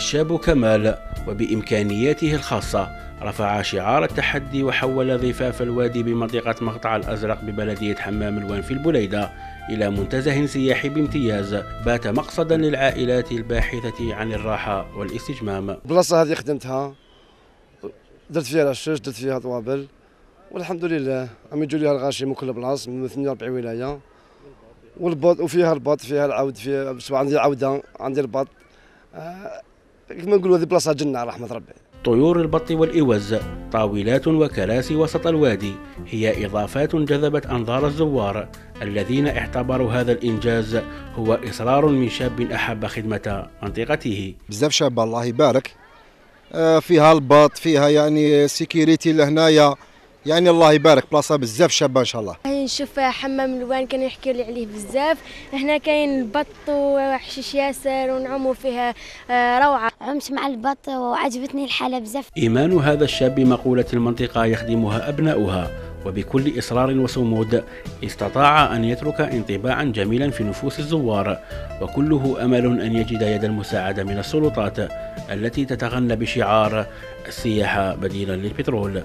الشاب كمال وبإمكانياته الخاصة رفع شعار التحدي وحول ضفاف الوادي بمنطقة مقطع الأزرق ببلدية حمام الوان في البليدة إلى منتزه سياحي بامتياز بات مقصدا للعائلات الباحثة عن الراحة والاستجمام. البلاصة هذه خدمتها. درت فيها رشاش درت فيها طوابل والحمد لله. عم يجوا ليها الغاشي من كل بلاصة من 48 ولاية. والبط وفيها البط فيها العود فيها عندي عوده عندي البط آه كما نقولوا هذه بلاصة جنة رحمة ربي. طيور البط والإوز طاولات وكراسي وسط الوادي هي إضافات جذبت أنظار الزوار الذين اعتبروا هذا الإنجاز هو إصرار من شاب أحب خدمة منطقته. بزاف شاب الله يبارك. آه، فيها البط فيها يعني سيكيوريتي لهنايا. يعني الله يبارك بلاصة بزاف شابة إن شاء الله. نشوف حمام الوان كانوا يحكيوا لي عليه بزاف. هنا كاين البط وحشيش ياسر ونعوموا فيها آه، روعة. عمت مع البط وعجبتني الحالة بزاف. إيمان هذا الشاب بمقوله المنطقة يخدمها أبناؤها وبكل إصرار وصمود استطاع أن يترك انطباعا جميلا في نفوس الزوار وكله أمل أن يجد يد المساعدة من السلطات التي تتغنى بشعار السياحة بديلا للبترول.